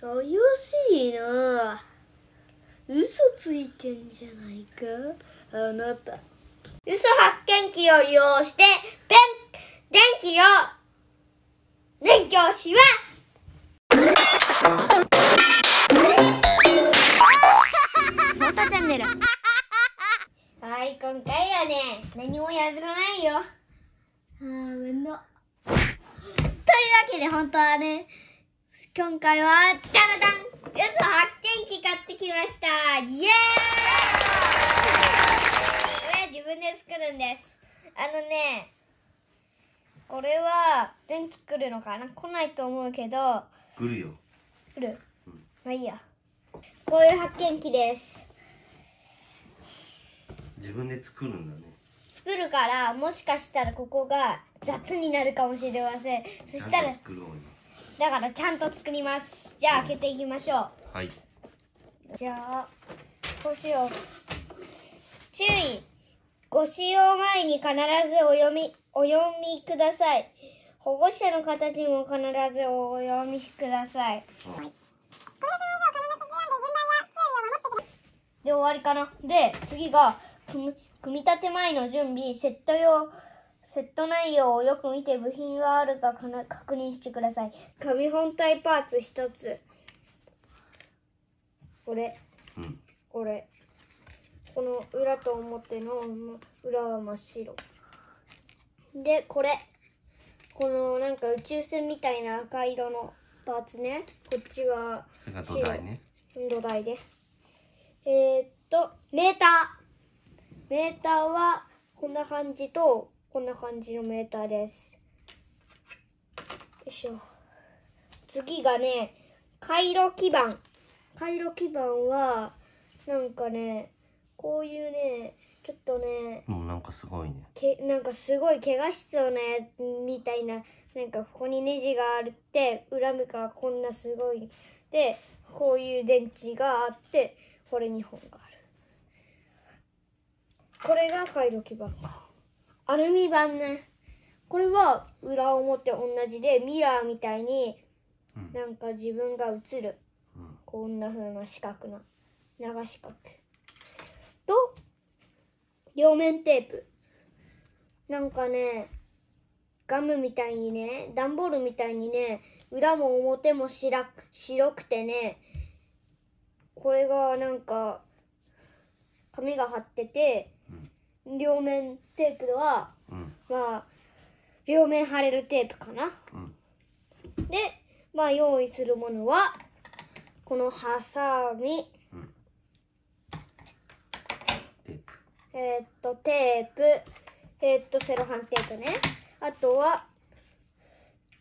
怪しいな。嘘ついてんじゃないか？あなた。嘘発見器を利用してペン電気を勉強します。モータチャンネル。はい今回はね何もやらないよ。あーめんどというわけで本当はね今回はじゃらじゃん嘘発見器買ってきました。イエーイ。これは自分で作るんです。あのねこれは電気来るのかな？来ないと思うけど。来るよ。来る。まあいいや。こういう発見器です。自分で作るんだね。作るからもしかしたらここが雑になるかもしれません。そしたら作ろうよだからちゃんと作ります。じゃあ開けていきましょはい。うじゃあこうしよう。注意。ご使用前に必ずお読みお読みください。保護者の方にも必ずお読みください。で終わりかな。で次が組み立て前の準備セット用セット内容をよく見て部品があるかかな確認してください。紙本体パーツ一つ。これ。うん。これ。この裏と表の裏は真っ白。でこれ。このなんか宇宙船みたいな赤色のパーツね。こっちが土台ね。土台です。えー、っとメーター。メーターはこんな感じとこんな感じのメーターです。よいしょ。次がね回路基板回路基板はなんかねこういうねちょっとねもうなんかすごいね。けなんかすごい怪我しそうなやつみたいななんかここにネジがあるって裏向かこんなすごい。でこういう電池があってこれ2本がある。これが回路基板アルミ板ね。これは裏表同じでミラーみたいにうん。なんか自分が映る。うん。こんな風な四角な長四角と両面テープ。なんかねガムみたいにね段ボールみたいにね裏も表も白く白くてねこれがなんか紙が貼ってて両面テープはうん。まあ両面貼れるテープかな。うん。で、まあ用意するものは、このハサミ、テープ。えーっと、テープ、えーっと、セロハンテープね。あとは、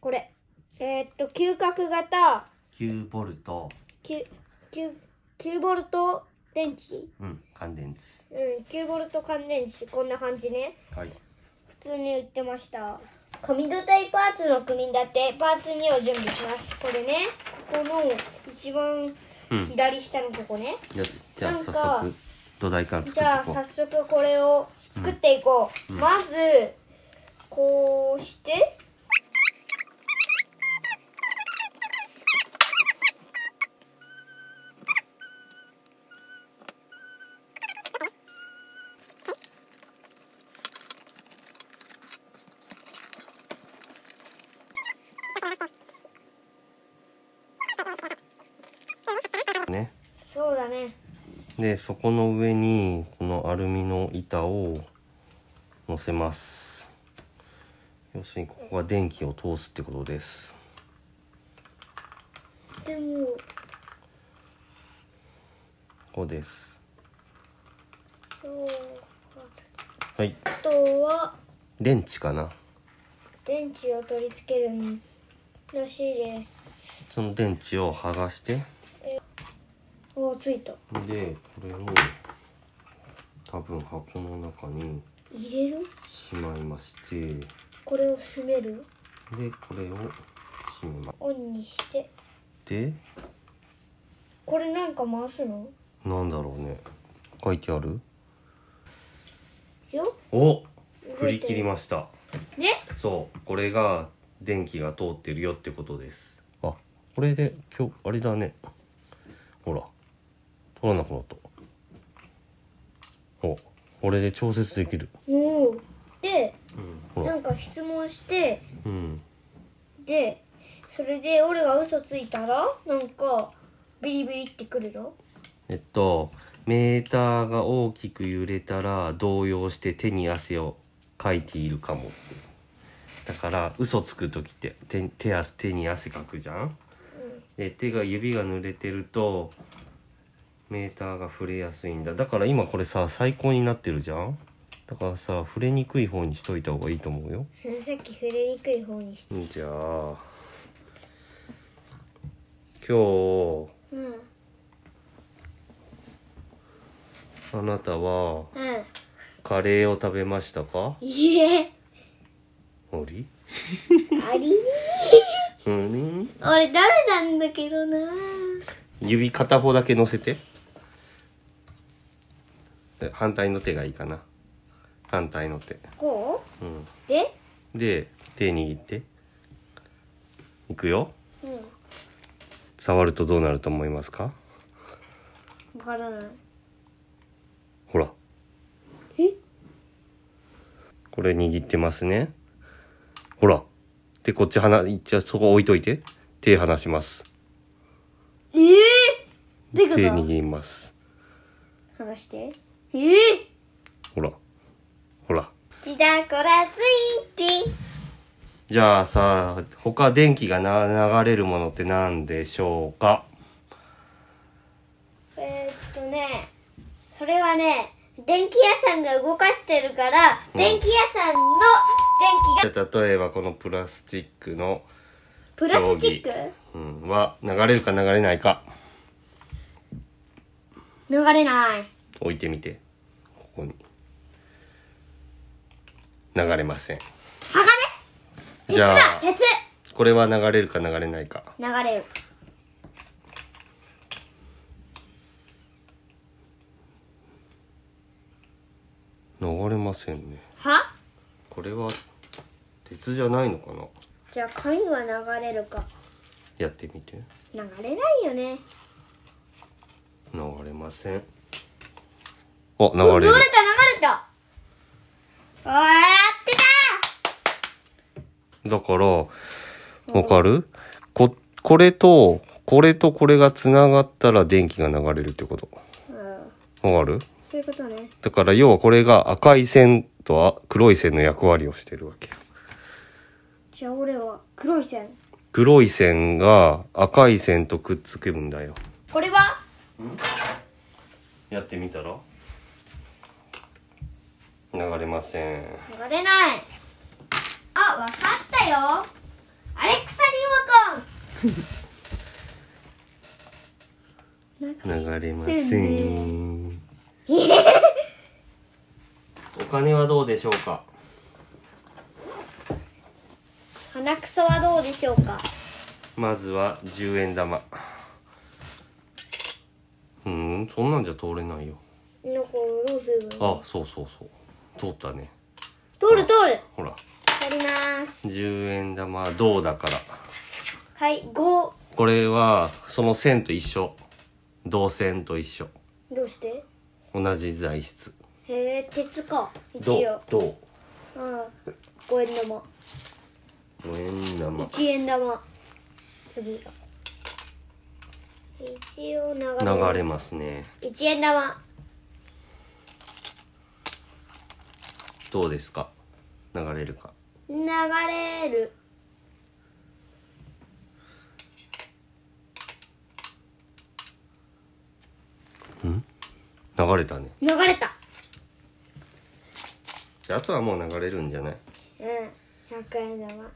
これ。えーっと、嗅覚型、9ボルト。9、9、9ボルト電池？うん乾電うん、9ボルト乾電池。こんな感じね。池はい普通に売ってました。紙立てパーツの組み立て、パーツ2を準備します。これね、ここの一番うん左下のとこね。じゃじゃあ早速土台から作じゃあっていこ早速これを作っていこう、まずこうしてうねそうだねでそこの上にこのアルミの板を乗せます。要するにここが電気を通すってことです。でもここです。はい。あとは電池かな。電池を取り付けるらしいです。その電池を剥がしておついた。でこれを多分箱の中に入れる？しまいましてでこれを閉める？これを閉めまオンにして。でこれなんか回すの？なんだろうね。書いてある？よ。お振り切りました。ね？そう。これが電気が通ってるよってことです。あこれで今日あれだね。ほら取らなくなったおこれで調節できる。おおでほらなんか質問してうん。でそれで俺が嘘ついたらなんかビリビリってくるの？えっとメーターが大きく揺れたら動揺して手に汗をかいているかもだから嘘つく時って手手汗手に汗かくじゃん。で手が指が濡れてるとメーターが触れやすいんだ。だから今これさ最高になってるじゃん？だからさ触れにくい方にしといた方がいいと思うよ。さっき触れにくい方にして。じゃあ今うん。日あなたはうんカレーを食べましたか？いえ。あり？あり？うん俺ダメなんだけどな。指片方だけ乗せて。で反対の手がいいかな。反対の手。こう？ん。うで？で手握って。いくよ。うん。触るとどうなると思いますか？わからない。ほら。え？これ握ってますね。ほら。でこっち離じゃあそこ置いといて。手離します。ええどういう手握ります。話してええほら。ほら。ピタコラスイッチ。じゃあさ他電気がな流れるものって何でしょうか？えー、っとねそれはね電気屋さんが動かしてるから、うん。電気屋さんの電気が例えばこのプラスチックの、プラスチック？うん、は流れるか流れないか。流れない。置いてみてここに。流れません。鋼？鉄だじゃあ鉄これは流れるか流れないか。流れる。流れませんね。は？これは鉄じゃないのかな？じゃあ紙は流れるか。やってみて。流れないよね。流れませんあ流れる。流れた流れた。おーやってた。だからわかる？ここれとこれとこれがつながったら電気が流れるってこと。うん。わかる？そういうことね。だから要はこれが赤い線とあ黒い線の役割をしてるわけ。よじゃあ俺は黒い線。黒い線が赤い線とくっつくんだよ。これは？やってみたら？流れません。流れない。あわかったよ。アレクサリモコン。流れません。お金はどうでしょうか？鼻くそはどうでしょうか？まずは10円玉。うんそんなんじゃ通れないよ。なんかどうすればいいの？あそうそうそう通ったね。通る通る。ほら。やります。10円玉は銅だから。はい5これはその線と一緒。銅線と一緒。どうして？同じ材質。へえ鉄か一銅応。銅うん。5円玉。5円玉。1円玉。次。が一応流れ流れますね。1円玉どうですか？流れるか。流れる。流れたね。流れた。じゃああとはもう流れるんじゃない？うん。100円玉。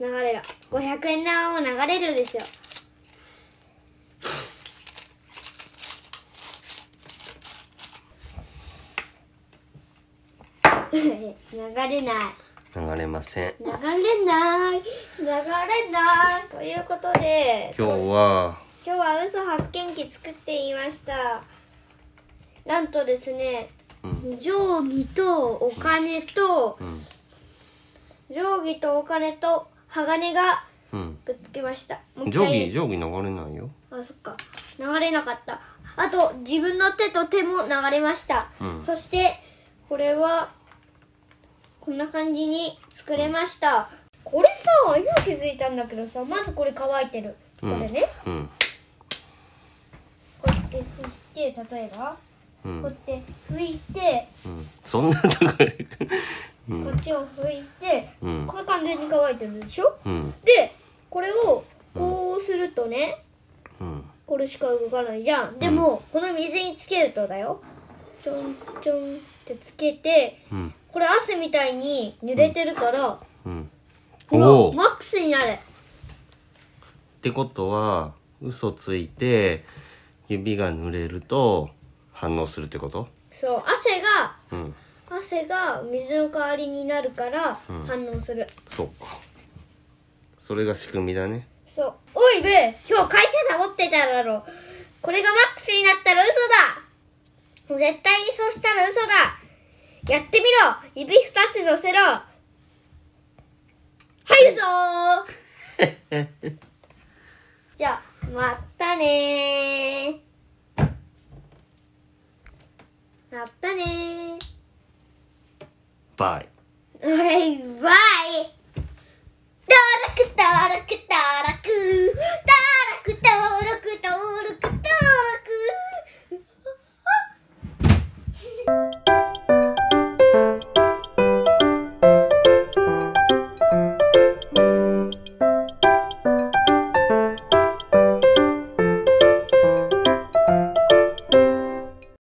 流れる。500円玉も流れるでしょ流れない。流れません。流れない。流れない。ということで。今日は。今日は嘘発見器作っていました。なんとですね、うん。定規とお金と、うん。定規とお金と鋼がうん。くっつけました。もう一定回規定規流れないよ。あそっか。流れなかった。あと自分の手と手も流れました、うん。そしてこれはこんな感じに作れました、これさ今気づいたんだけどさまずこれ乾いてる。これね、うん。こうやって拭いて例えば、うん。こうやって拭いてうん。そんなとこで。うん。こっちを拭いて、うん。これ完全に乾いてるでしょ？うん。でこれをこうするとね、うん。これしか動かないじゃん。でも、この水につけるとだよ。ちょんちょんってつけてうんこれ汗みたいに濡れてるから、うん。ほらおお。っマックスになるてことは嘘ついて指が濡れると反応するってこと？そう汗がうん。汗が水の代わりになるからうん。反応する、そう。かそれが仕組みだね。そう。おいべ今日会社サボってただろ。これがマックスになったら嘘だ。絶対にそうしたら嘘だやってみろ。指二つ乗せろ。はいぞー じゃあ、またねー。またねー。バイ。バイ。バイだ録登録